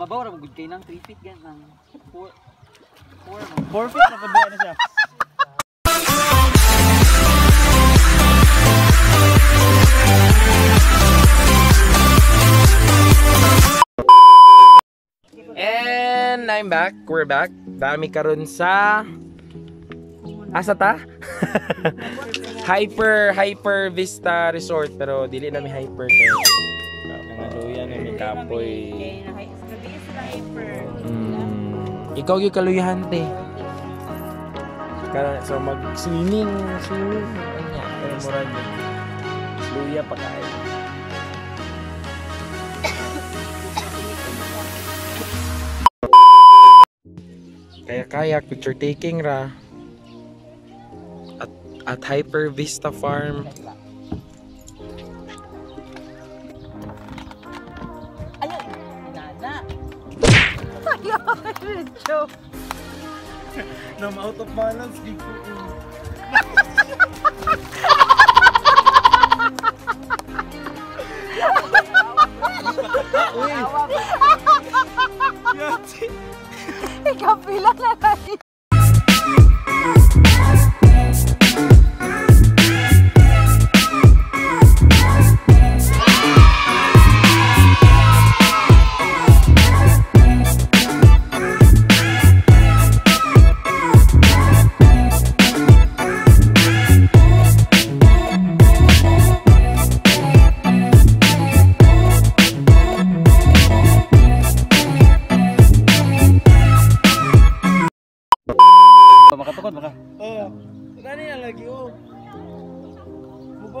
Mabaw ra gud kay nang 3 feet gan nang 4 4 Forfeit na pagbuha na siya. And I'm back. We're back. Dami karon sa Asa ta? hyper Hyper Vista Resort pero dili na mi hyper kay nangaluyan na mi kapoy. Mm, ikaw yung kaluyahante. Kaya so mag swimming, swimming. Anya, pero murag luya pa kay. Kaya kayak picture taking ra. At at Hyper Vista Farm. Na out of balance, di.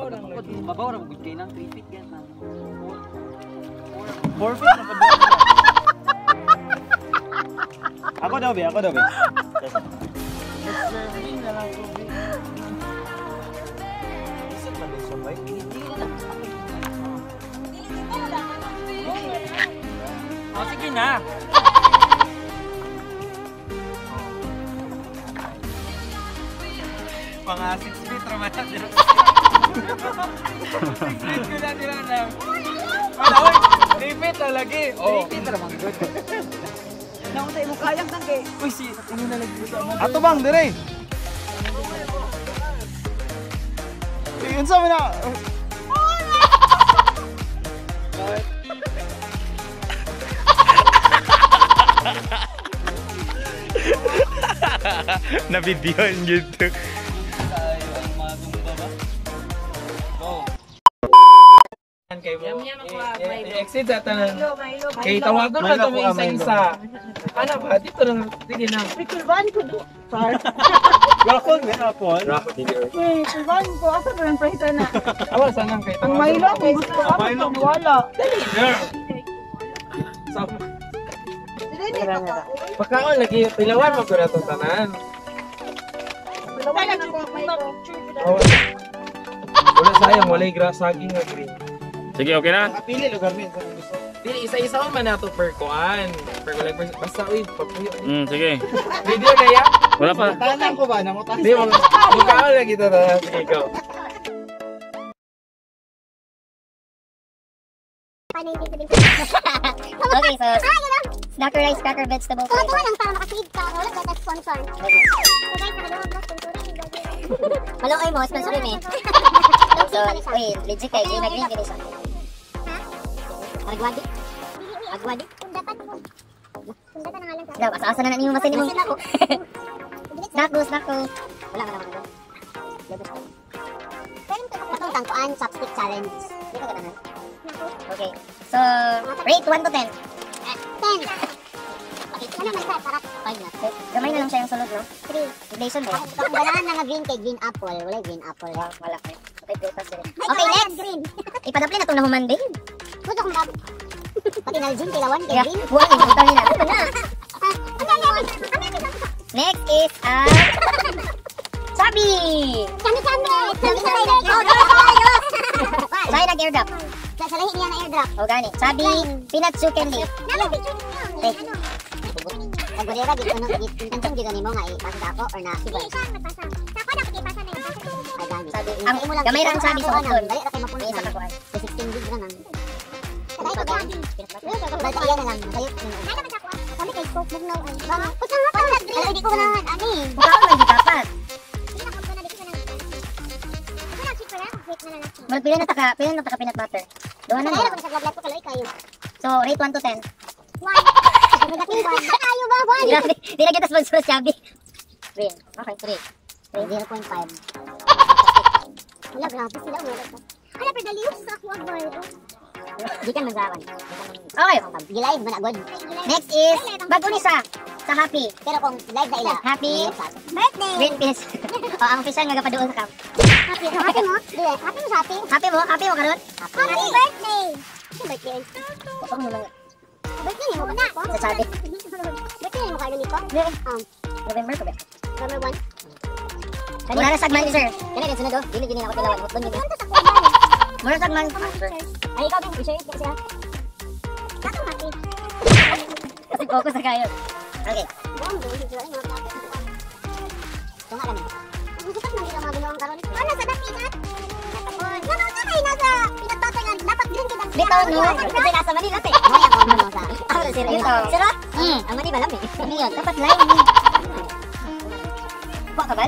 Lang lagi. Mabaw ra gud kay nang 3 feet gan nang 4 Forfeit na siya. Ako daw be, ako daw be. Serving na lang ko. Isip na din siya ba? Oh, sige na. Mga 6 feet raman na dyan. 6 feet ko na nila na. 3 feet na lagi. Oh. 3 feet ra man gud. Naunta mo kay. Uy, si, ano na lagi mga? Ato bang, dire? Yun sa na. Na video YouTube. I-exit sa tanan. Milo, Milo, Kay tawagon ka kami isa-isa. Ano ba? Dito na. Sige na. Kulban ko do. Rakon, may hapon. Rock video. Eh, kulban ko asa ba yung price na? Awa sanang kay Ang Milo ko gusto ko Milo. ako wala. Di pa ka. pagkaon lagi pilawan mo ko na to tanan. Wala na ko Milo. Awa. Wala sayang walay gra saging nga green. Sige, okay na? Nakapili lugar min sa gusto. Dili isa-isa man nato per kuan. Per per basta uy pagpuyo. Hmm, sige. Video na ya. Wala pa. Tanang ko ba? Namutan Di mo pagkaon lagi to tanan. Sige go. okay, so snacker rice, cracker, vegetable flavor. mo lang para makasave ka. Wala ka na sponsor. So guys, nakagawa ko sponsorin. Mo, sponsor mo eh. So, wait, legit kay green na green gini siya. Agwadi? Agwadi? Kundatan ko. Kundatan na nga lang sa Daw, asa-asa na na niyo masin mo. Masin ako. Snack go, snack go. Wala ka naman doon. Pero ito patong tangkuan, chopstick challenge. Di ka ganahan. Okay. So, rate 1 to 10. 10. Ano naman sa sarap? 5 na. Gamay na lang siya yung sulod, no? 3. Inflation ba? Kung ganahan na nga green kay green apple. Wala green apple. Wala, wala. Okay, Okay, wala next. Ipadapli na itong nahuman din. Puto kong bago. Pati naljin, kilawan kay Yeah. green. Buwan yung butang nila. Ano na? Ah, Ang galing. Ang galing. Next is, ah... Sabi! Kami kami. Kami sa tayo. Oh, Oh. Sabi nag-airdrop. Sa salahin niya na airdrop. O gani. Sabi, chicken leaf. Nalo, picture niya. Ano? Nagulira, gito, ano, gito, gito ni mo nga, ipasa ako or na subay. Siya, nagpasa. Sa ako, dapat ipasa na yun. Ay, gani. Sabi, ang gamay lang sabi sa utol. Dali, na kayo mapunta. May isa ka kuhan. Sa 16 gig na lang. Gani. Basta yan na lang. Kayo, Mugnaw ay. Bang. Puta nga ka. Ay, di ko ganahan. Ani. Buka ko lagi dapat. Hindi na na na. Na na. Na. Mag pila na taka, pila na taka peanut butter. Duha na na ko sa vlog ko kayo. So, rate 1 to 10. One. Negative one. Ayo ba? One. Grabe, di na kita sponsor sa Shabby. Green. Okay, 3. 0.5. Wala, grabe sila. Wala pa. Hala, pero sa ako ang. Di ka magsawan. Okay. Gilive man agad. Next is, bago ni sa, sa Happy. Pero kung live na ila. Happy Birthday! Green Peas. o, ang official nga gapadoon sa camp. Happy, happy mo? Happy mo sa happy? Happy mo? Happy mo karon? Happy birthday! Happy birthday. Ito mo naman. Birthday ni mo ba na? Sa sabi. Birthday ni mo kayo nito? Um, November ko ba? number one. Mura na sagman ni sir. Kaya din sunod oh. Dili din ako tilawan. Ano sa Mura na sagman. Ay, ikaw din. I-share ko siya. Katong happy. Kasi focus na kayo. Okay. Buong si Joy. Mga kapit. Ito nga namin. Ang gusto man nila mga binuang karon. Ano sa dapigat? Natapon. Naman ka kayo nasa pinagtatagan. Dapat din kita. Dito, no? Kasi nasa Manila, te. Ay, ako mo sa. Ako na sir. Dito. Sir, ah? Hmm, ang mali malam eh. Ano? Dapat line. Kuha ka ba?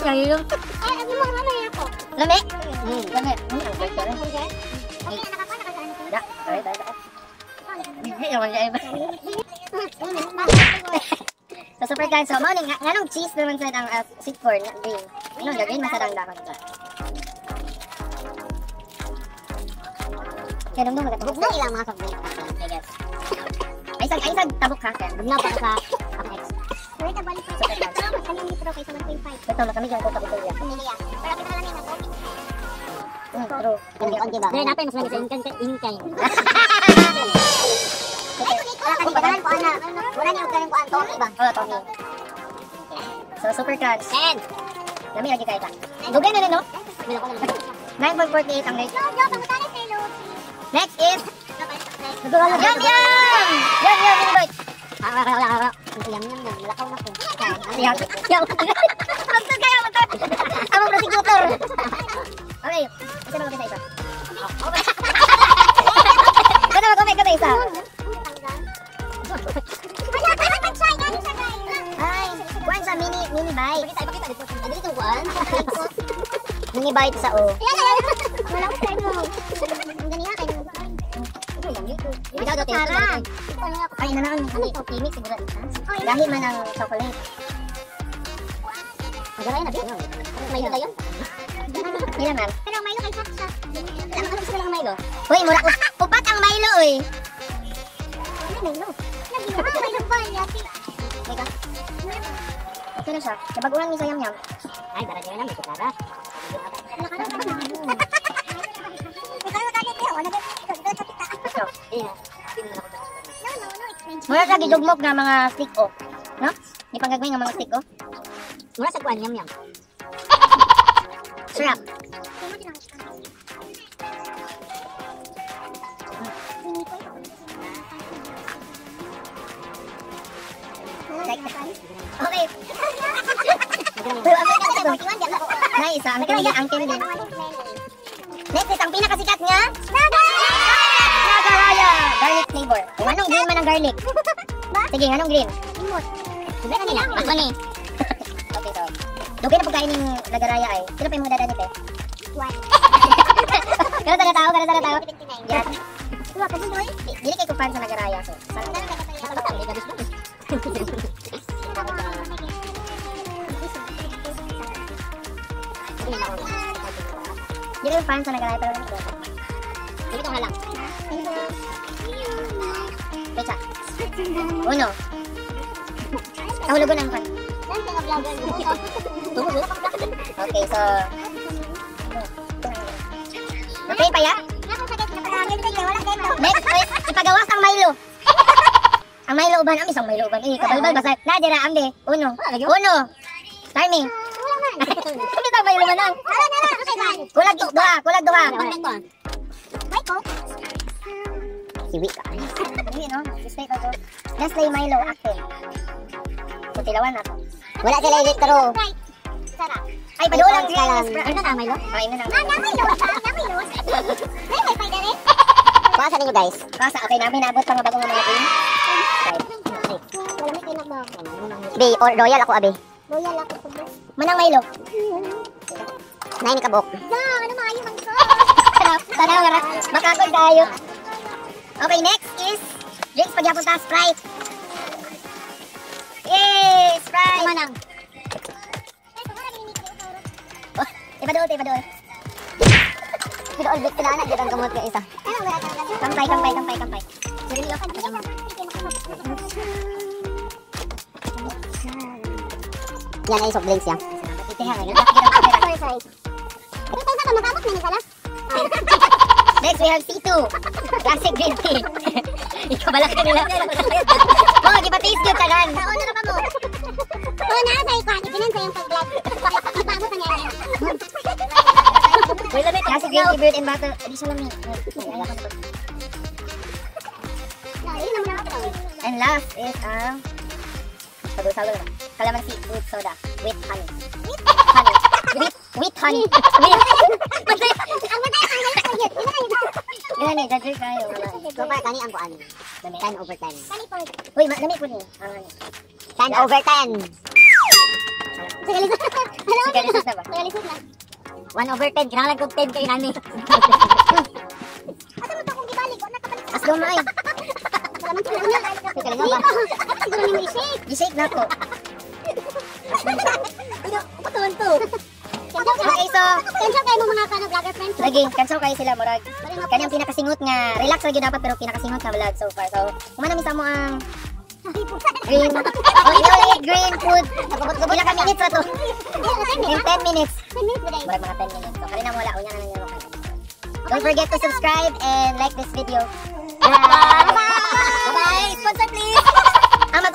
Yun. Ay, ano mo ano yan ako? Lami? Hmm, lami. Hmm, bait ka rin. Okay na nakapa na kasi ano. Ya, sorry, sorry, sorry. Hindi naman siya iba. So, super kind. So, mao ni nga nganong cheese naman sa ang uh, sweet corn na green. Ano, green masarang dakon sa. Kaya dong Bug magatubog na ilang mga guess. Ay sag ay sag tabok ka kaya. Bug na para sa Apex. Wait, balik ko. Kanyang litro kaysa 1.5. Ito na kami diyan ko sa yan. Pero kita lang yung nag-open. Hmm, true. Hindi on ba? Natin mas lagi sa income. Income. Ay, kung pagalan ko, ana. Wala niyo galing ko, Anto. Iba. Oh, Tommy. So, super crunch. And, Dami lagi kayo ta. Dugay na rin, no? bila ko lang. 9.48 ang rate. Pangutana sa ilo. Next is Nagulala. Yum Yum! Yum Yum Invite! Ah, ah, ah, ah. Yum, yum, yum. Malakaw na ko. Yum Yum! Magtag kayo, magtag! Ang prosecutor! Okay, kasi naman kita isa. Kasi naman kumay kita isa. Ay, kuhan sa mini, mini bite. Dito ko an. Mini bite sa O. Wala ko sa mo. Ang ganyan kayo. Ikaw daw tayo. Ay, nanaan. Ano ito? Pimik siguro. Dahil man ang chocolate. Magaray na din. May ito yun. Ilan man? Pero ang Milo kay Saksa. Ano ano gusto lang Milo? Uy, mura. Upat ang Milo, uy. Ano Milo? Lagi na. Ah, Milo ba? Yati. Teka. Sino siya? Kabaguhan ni sa Yum Yum. Ay, dara niya na. May kutara. Nakarap na. Ikaw na kalit yun. Wala ba? Ito. No, no, no. It's Mura sa gidugmok nga mga stick o. No? Di panggagmay nga mga stick o. Mura sa kuan, yum yum. Sarap. Okay. Ang Na isa, ang candy, ang candy. Next is ang pinakasikat nga. Nagaraya! Garlic flavor. Anong green man ang garlic? Sige, anong green? Sige na nila. Ako ni. Okay, so. Dugay na pagkain ng nagaraya ay. Sino pa yung mga dadanit eh? What? Kano talaga tao? Kano talaga tao? 59. Yan. Dua ka boy. Di- Dili kay kupan sa nagaraya. So, sana Dili ko fan sa nagaraya pero Pecha. Uno. Kahulugan mo? Tumulo. Okay, so... Okay pa ya? Ako sa guys, napalagay kayo. Wala dito. Next, ay, ipagawas ang Milo. ang Milo uban, ang isang Milo uban. Eh, kabalbal basa. Nadira, ambe. Uno. Uno. Man. Kami tang Milo man lang. Kulag duha, kulag duha. Siwi ka. Hindi no, to to. Nestle Milo active. Kutilawan na to. Wala sila elektro. Sarap. Ay, padulang siya. Ano na Milo? Ay, na Ah, namay lo. Namay lo. May may pay dere. Kuha sa ninyo guys. Kuha sa, okay namin nabot pa nga bagong mga pinagbaw. Be, or royal ako, abi. Loyal ako. Manang Milo. Nay ni kabok. Ba, ano maayo man ko? Tanaw ra. Makakol tayo. Okay, next drinks pagyapon ta Sprite. Yay! Sprite! Manang. Oh, ipadol, ipadol. Ipadol, bit ka na, dito ang gamot ka isa. Kampay, kampay, kampay, kampay. Sige niyo. Yan ay soft drinks yan. Sorry, sorry. Ito sa kamakabot na ni pala. Next, we have C2. Classic green tea. Ikaw bala ka nila. Mga gipa-taste yun tanan. Sa ono na pa mo. Oo na, sa ikwan. Ipinan sa yung pag-vlog. Ipabot na niya. Wait a minute. Classic green tea lamig. No, yun naman ako daw. And last is ang sago-sago lang. Calamansi fruit soda with honey. honey. With, with honey. with, Ang matay ang galit ko. Ito na eh, judge kayo. So far, kani ang kuan. 10 over 10. Kani po. Uy, ma- lamig po ni. Ang ano. 10 over 10. Sa galisod. Hello? Sa galisod na ba? Sa galisod na. 1 over 10. Kinahanglan kong 10 kayo nani. Asa mo to kung gibalik? Wala ka pa. As lumay. Wala man sila na. May kalinga ba? Dapat siguro ni mo i-shake. I-shake na ko. Patuan to. Okay, so, Kensyo kayo mo mga kano vlogger friends. lagi, kansaw kayo sila, murag. Kanyang pinakasingot nga, relax lagi dapat pero pinakasingot nga vlog so far. So, kumana mi sa mo ang green, oh, ino green food. Pila ka minutes na to? In 10 minutes. Murag mga 10 minutes. So, kanina mo wala, unya na lang yung Don't forget to subscribe and like this video. Bye! Bye! Sponsor please! Ang mag